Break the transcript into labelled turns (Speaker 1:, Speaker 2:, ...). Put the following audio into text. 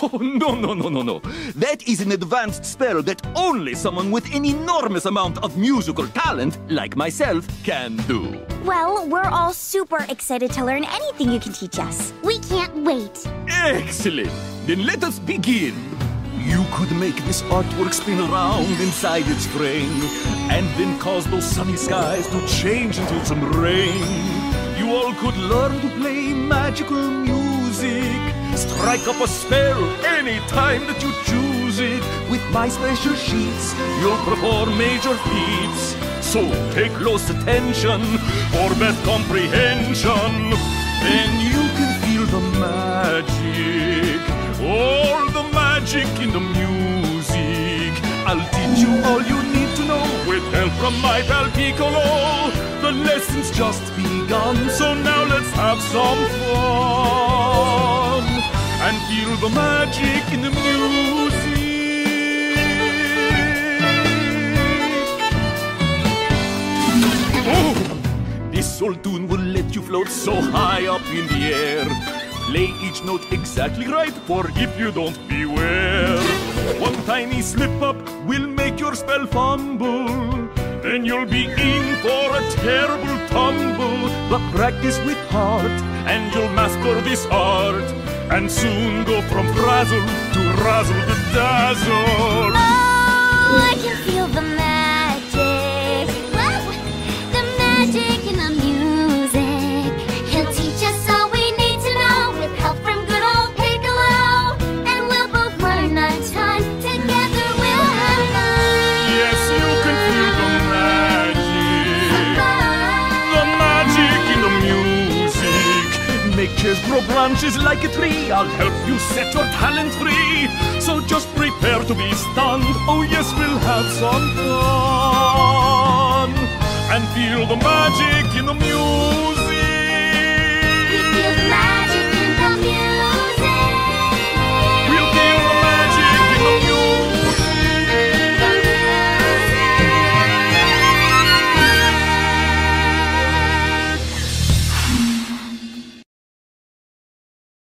Speaker 1: Oh, no, no, no, no, no. That is an advanced spell that only someone with an enormous amount of musical talent, like myself, can do.
Speaker 2: Well, we're all super excited to learn anything you can teach us.
Speaker 3: We can't wait.
Speaker 1: Excellent. Then let us begin. You could make this artwork spin around inside its frame, and then cause those sunny skies to change into some rain. You all could learn to play magical music. Strike up a spell any time that you choose it. With my special sheets, you'll perform major feats. So pay close attention for best comprehension. Then you can feel the magic, all the magic in the music. I'll teach you all you need to know with help from my pal Piccolo. The lesson's just begun, so now let's have some fun and feel the magic in the music. Oh, this old tune will let you float so high up in the air. Play each note exactly right, for if you don't beware, one tiny slip up will make your spell fumble. Then you'll be in for a terrible tumble. But practice with heart, and you'll master this art. And soon go from frazzle to razzle the dazzle.
Speaker 3: Oh, I can feel the magic. Whoa! The magic in the
Speaker 1: Nature's grow branches like a tree. I'll help you set your talent free. So just prepare to be stunned. Oh, yes, we'll have some fun. And feel the magic in the music.